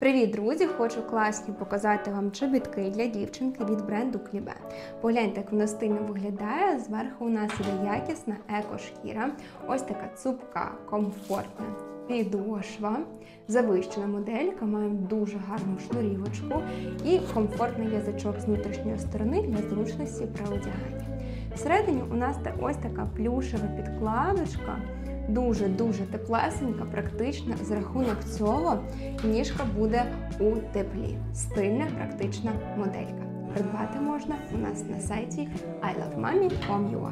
Привіт, друзі! Хочу класні показати вам чобітки для дівчинки від бренду Клібе. Погляньте, як воно стильно виглядає. Зверху у нас іде якісна еко-шкіра. Ось така цупка, комфортна підошва. Завищена моделька, має дуже гарну шнурівочку і комфортний язичок з внутрішньої сторони для зручності при одяганні. Всередині у нас ось така плюшева підкладочка. Дуже-дуже теплесенька, практична. За рахунок цього ніжка буде у теплі. Стильна, практична моделька. Придбати можна у нас на сайті ilovemami.com.ua